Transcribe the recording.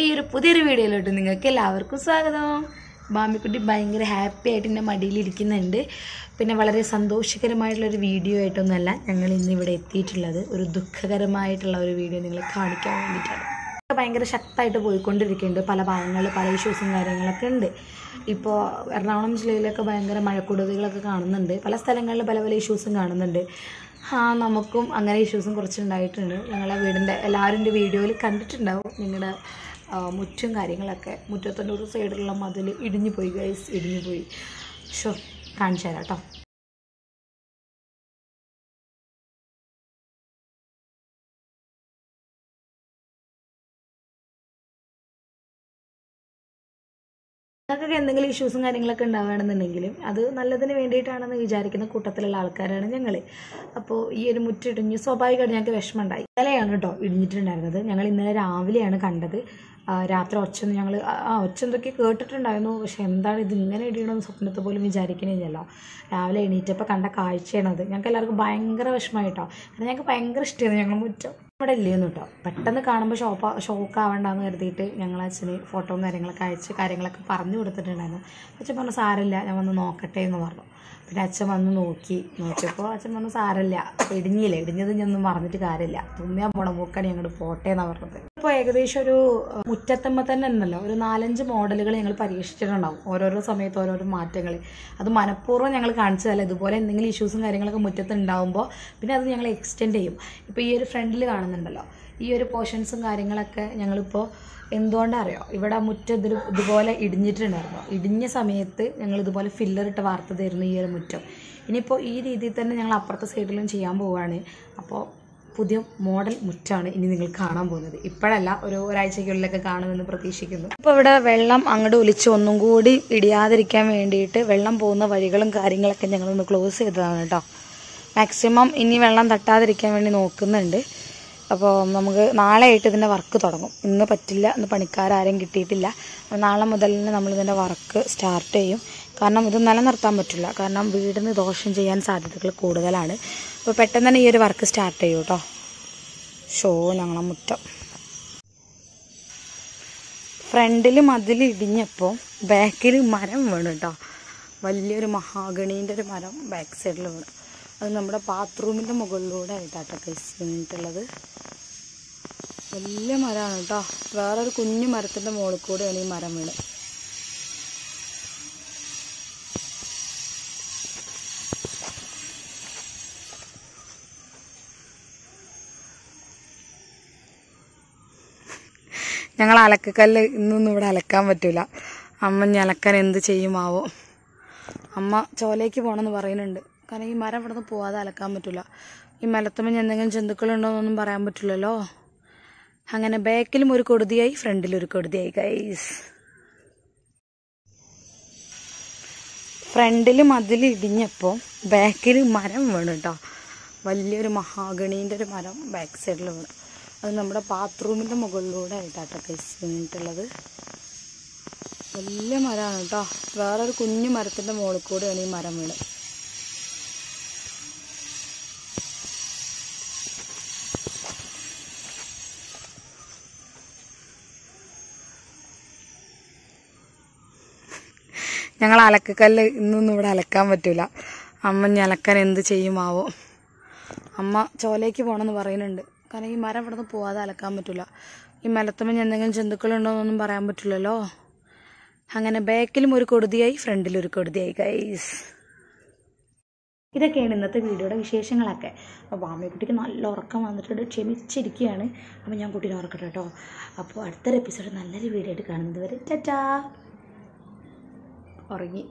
ഈ ഒരു പുതിയൊരു വീഡിയോയിലോട്ട് നിങ്ങൾക്ക് എല്ലാവർക്കും സ്വാഗതം. ബാമിക്കുട്ടി ഭയങ്കര ഹാപ്പി ആയിട്ട് എന്റെ മടിയിലിരിക്കുന്നുണ്ട് പിന്നെ വളരെ സന്തോഷകരമായിട്ടുള്ളൊരു വീഡിയോ ആയിട്ടൊന്നുമല്ല ഞങ്ങൾ ഇന്ന് ഇവിടെ എത്തിയിട്ടുള്ളത്. ഒരു ദുഃഖകരമായിട്ടുള്ള ഒരു വീഡിയോ നിങ്ങളെ കാണിക്കാൻ വേണ്ടിയിട്ടാണ്. ഭയങ്കര ശക്തമായിട്ട് പോയിക്കൊണ്ടിരിക്കുന്നുണ്ട്. പല ഭാഗങ്ങളിൽ പല ഇഷ്യൂസും കാര്യങ്ങളൊക്കെ ഉണ്ട്. ഇപ്പോൾ എറണാകുളം ജില്ലയിലൊക്കെ ഭയങ്കര മഴക്കൊടുതികളൊക്കെ കാണുന്നുണ്ട്. പല സ്ഥലങ്ങളിൽ പല പല ഇഷ്യൂസും കാണുന്നുണ്ട്. ആ നമുക്കും അങ്ങനെ ഇഷ്യൂസും കുറച്ചുണ്ടായിട്ടുണ്ട് ഞങ്ങളെ വീടിന്റെ എല്ലാവരും വീഡിയോയിൽ കണ്ടിട്ടുണ്ടാവും. നിങ്ങളുടെ മുറ്റും കാര്യങ്ങളൊക്കെ. മുറ്റത്തിന്റെ ഒരു സൈഡിലുള്ള മതിൽ ഇടിഞ്ഞു പോയി ഗൈസ് ഇടിഞ്ഞു പോയി. ഷോ കാണിച്ചു തരാം കേട്ടോ നിങ്ങൾക്കൊക്കെ എന്തെങ്കിലും ഇഷ്യൂസും കാര്യങ്ങളൊക്കെ ഉണ്ടാവുകയാണെന്നുണ്ടെങ്കിലും അത് നല്ലതിന് വേണ്ടിയിട്ടാണെന്ന് വിചാരിക്കുന്ന കൂട്ടത്തിലുള്ള ആൾക്കാരാണ് ഞങ്ങൾ അപ്പോൾ ഈ ഒരു മുറ്റിടിഞ്ഞ് സ്വാഭാവികമായിട്ട് ഞങ്ങൾക്ക് വിഷമമുണ്ടായി ഇന്നലെയാണ് കേട്ടോ ഇടിഞ്ഞിട്ടുണ്ടായിരുന്നത്. ഞങ്ങൾ ഇന്നലെ രാവിലെയാണ് കണ്ടത്. രാത്രി ഒച്ച ഞങ്ങൾ ആ ഒച്ച എന്തൊക്കെ കേട്ടിട്ടുണ്ടായിരുന്നു. പക്ഷെ എന്താണ് ഇത് ഇങ്ങനെ ഇടിയണമെന്ന് സ്വപ്നത്തെ പോലും വിചാരിക്കണില്ലല്ലോ. രാവിലെ എണീറ്റപ്പോൾ കണ്ട കാഴ്ചയാണത് ഞങ്ങൾക്ക് എല്ലാവർക്കും ഭയങ്കര വിഷമമായിട്ടോ കാരണം ഞങ്ങൾക്ക് ഭയങ്കര ഇഷ്ടമായിരുന്നു ഞങ്ങൾ മുറ്റം ഇവിടെ ഇല്ലയെന്ന് കേട്ടോ. പെട്ടെന്ന് കാണുമ്പോൾ ഷോപ്പ് ഷോക്ക് ആവണ്ടെന്ന് കരുതിയിട്ട് ഞങ്ങൾ അച്ഛന് ഫോട്ടോയും കാര്യങ്ങളൊക്കെ അയച്ച് കാര്യങ്ങളൊക്കെ പറഞ്ഞു കൊടുത്തിട്ടുണ്ടായിരുന്നു. അച്ഛൻ പറഞ്ഞു സാരമില്ല ഞാൻ വന്ന് നോക്കട്ടെ എന്ന് പറഞ്ഞു. പിന്നെ അച്ഛൻ വന്ന് നോക്കി. നോക്കിയപ്പോൾ അച്ഛൻ പറഞ്ഞു സാരമില്ല ഇടിഞ്ഞില്ല? ഇടിഞ്ഞത് ഞാനൊന്നും മറന്നിട്ട് കാര്യമില്ല. തുമ്മിയാൻ പോണം മൂക്കണി അങ്ങോട്ട് പോട്ടെ എന്നാണ് പറഞ്ഞത്. ഇപ്പോൾ ഏകദേശം ഒരു മുറ്റത്തമ്മ തന്നെ ഉണ്ടല്ലോ. ഒരു നാലഞ്ച് മോഡലുകൾ ഞങ്ങൾ പരീക്ഷിച്ചിട്ടുണ്ടാവും. ഓരോരോ സമയത്ത് ഓരോരോ മാറ്റങ്ങൾ. അത് മനഃപൂർവം ഞങ്ങൾ കാണിച്ചതല്ല ഇതുപോലെ എന്തെങ്കിലും ഇഷ്യൂസും കാര്യങ്ങളൊക്കെ മുറ്റത്ത് ഉണ്ടാകുമ്പോൾ പിന്നെ അത് ഞങ്ങൾ എക്സ്റ്റെൻഡ് ചെയ്യും. ഇപ്പോൾ ഈ ഒരു ഫ്രണ്ടിൽ കാണുന്നുണ്ടല്ലോ. ഈ ഒരു പോർഷൻസും കാര്യങ്ങളൊക്കെ ഞങ്ങളിപ്പോൾ എന്തുകൊണ്ടാ അറിയോ ഇവിടെ മുറ്റം ഇതിൽ ഇതുപോലെ ഇടിഞ്ഞിട്ടുണ്ടായിരുന്നു. ഇടിഞ്ഞ സമയത്ത് ഞങ്ങൾ ഇതുപോലെ ഫില്ലറിട്ട് വാർത്തതായിരുന്നു ഈ ഒരു മുറ്റം. ഇനിയിപ്പോൾ ഈ രീതിയിൽ തന്നെ ഞങ്ങൾ അപ്പുറത്തെ സൈഡിലും ചെയ്യാൻ പോവുകയാണ് അപ്പോൾ പുതിയ മോഡൽ മുറ്റാണ് ഇനി നിങ്ങൾ കാണാൻ പോകുന്നത്. ഇപ്പോഴല്ല ഒരു ഒരാഴ്ചയ്ക്കുള്ളിലൊക്കെ കാണുമെന്ന് പ്രതീക്ഷിക്കുന്നു. ഇപ്പോൾ ഇവിടെ വെള്ളം അങ്ങോട്ട് ഒലിച്ച് ഒന്നും കൂടി ഇടിയാതിരിക്കാൻ വേണ്ടിയിട്ട് വെള്ളം പോകുന്ന വഴികളും കാര്യങ്ങളൊക്കെ ഞങ്ങളൊന്ന് ക്ലോസ് ചെയ്തതാണ് കേട്ടോ മാക്സിമം ഇനി വെള്ളം തട്ടാതിരിക്കാൻ വേണ്ടി നോക്കുന്നുണ്ട്. അപ്പോൾ നമുക്ക് നാളെ ആയിട്ട് ഇതിന്റെ വർക്ക് തുടങ്ങും. ഇന്ന് പറ്റില്ല ഇന്ന് പണിക്കാരും കിട്ടിയിട്ടില്ല. നാളെ മുതൽ തന്നെ നമ്മൾ ഇതിന്റെ വർക്ക് സ്റ്റാർട്ട് ചെയ്യും. കാരണം ഇത് നിലനിർത്താൻ പറ്റില്ല. കാരണം വീടിന് ദോഷം ചെയ്യാൻ സാധ്യതകൾ കൂടുതലാണ്. അപ്പോൾ പെട്ടെന്ന് തന്നെ ഈ ഒരു വർക്ക് സ്റ്റാർട്ട് ചെയ്യും കേട്ടോ ഷോ ഞങ്ങളെ മുറ്റം. ഫ്രണ്ടിൽ മതിൽ ഇടിഞ്ഞപ്പോൾ ബാക്കിൽ മരം വേണം കേട്ടോ വലിയൊരു മഹാഗണീന്റെ ഒരു മരം ബാക്ക് സൈഡിൽ വീണു. അത് നമ്മുടെ ബാത്റൂമിന്റെ മുകളിലൂടെ ആയിട്ടാട്ടോ കൈസ് വീണിട്ടുള്ളത് വലിയ മരമാണ് കേട്ടോ. വേറൊരു കുഞ്ഞു മരത്തിന്റെ മുകളിൽ കൂടെയാണ് ഈ മരം വീണ്. ഞങ്ങൾ അലക്കക്കല്ല് ഇന്നൊന്നും ഇവിടെ അലക്കാൻ പറ്റൂല. അമ്മ ഇനി അലക്കാൻ എന്ത് ചെയ്യുമാവോ? അമ്മ ചോലയ്ക്ക് പോകണമെന്ന് പറയുന്നുണ്ട്. കാരണം ഈ മരം ഇവിടെ നിന്ന് പോവാതെ അലക്കാൻ പറ്റില്ല ഈ മലത്തുമ്പോൾ എന്തെങ്കിലും ജന്തുക്കളുണ്ടോ എന്നൊന്നും പറയാൻ പറ്റില്ലല്ലോ. അങ്ങനെ ബാക്കിലും ഒരു കൊടുതിയായി ഫ്രണ്ടിലും ഒരു കൊടുതിയായി ഗൈസ് ഫ്രണ്ടിൽ മതിൽ ഇടിഞ്ഞപ്പോൾ ബാക്കിൽ മരം വേണം കേട്ടോ വലിയൊരു മഹാഗണീന്റെ ഒരു മരം ബാക്ക് സൈഡിൽ വേണം. അത് നമ്മുടെ ബാത്റൂമിന്റെ മുകളിലൂടെ ആയിട്ടാട്ടോ കൈസ് വീണിട്ടുള്ളത്. വലിയ മരമാണ് കേട്ടോ വേറൊരു കുഞ്ഞു മരത്തിന്റെ മുകളിൽ കൂടെയാണ് ഈ മരം വീണ് ഞങ്ങൾ അലക്കക്കല്ല് ഇന്നൊന്നും ഇവിടെ അലക്കാൻ പറ്റൂല. അമ്മ ഇനി അലക്കാൻ എന്ത് ചെയ്യുമാവോ? അമ്മ ചോലയ്ക്ക് പോകണമെന്ന് പറയുന്നുണ്ട്. കാരണം ഈ മരം ഇവിടെ നിന്ന് പോവാതെ അലക്കാൻ പറ്റില്ല ഈ മലത്തുമ്പോൾ എന്തെങ്കിലും ജന്തുക്കളുണ്ടോയെന്നൊന്നും പറയാൻ പറ്റില്ലല്ലോ. അങ്ങനെ ബാക്കിലും ഒരു കൊടുതിയായി ഫ്രണ്ടിലും ഒരു കൊടുതിയായി ഗൈസ് ഇതൊക്കെയാണ് ഇന്നത്തെ വീഡിയോയുടെ വിശേഷങ്ങളൊക്കെ. അപ്പോൾ വാമയക്കുട്ടിക്ക് നല്ല ഉറക്കം വന്നിട്ടുണ്ട്. ക്ഷമിച്ചിരിക്കുകയാണ്. അപ്പോൾ ഞാൻ കുട്ടീനെ ഉറക്കട്ടെ കേട്ടോ. അപ്പോൾ അടുത്തൊരു എപ്പിസോഡ് നല്ലൊരു വീഡിയോ ആയിട്ട് കാണുന്നത് വരെ ടാറ്റാ. ഉറങ്ങി.